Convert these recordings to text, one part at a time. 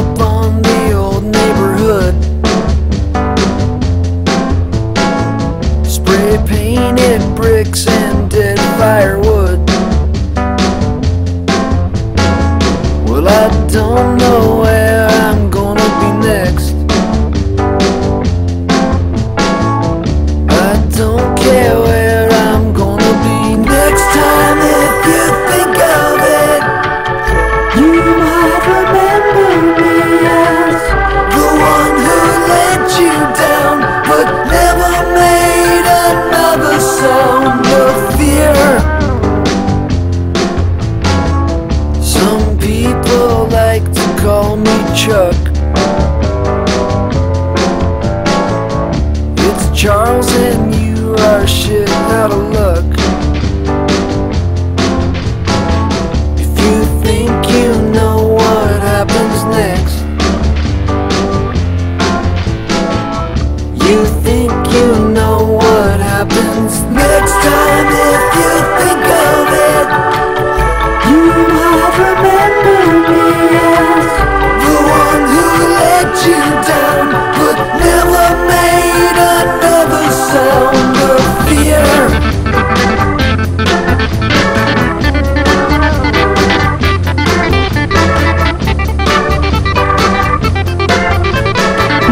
up on the old neighborhood. Spray painted bricks and dead firewood. Well I don't know Chuck. It's Charles and you are shit out of luck. If you think you know what happens next, you think you know what happens next time if you think of it. You might remember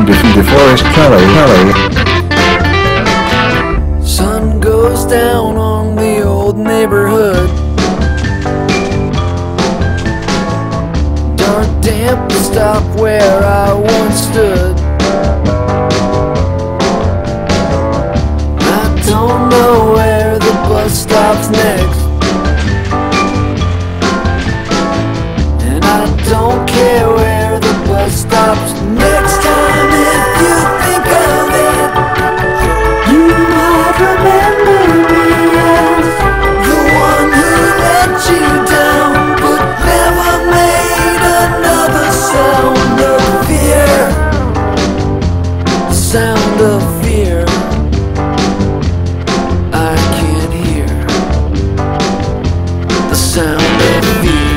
DeForest Kelley, Kelley, Sun goes down on the old neighborhood. Dark, damp, stop where I once stood. I don't know where the bus stops next. And I don't care sound of fear I can't hear. The sound of fear.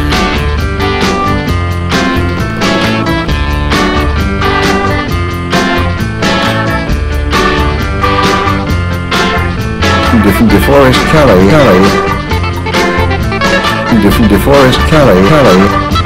De- DeForest Kelley, Kelley, De- DeForest Kelley, Kelley.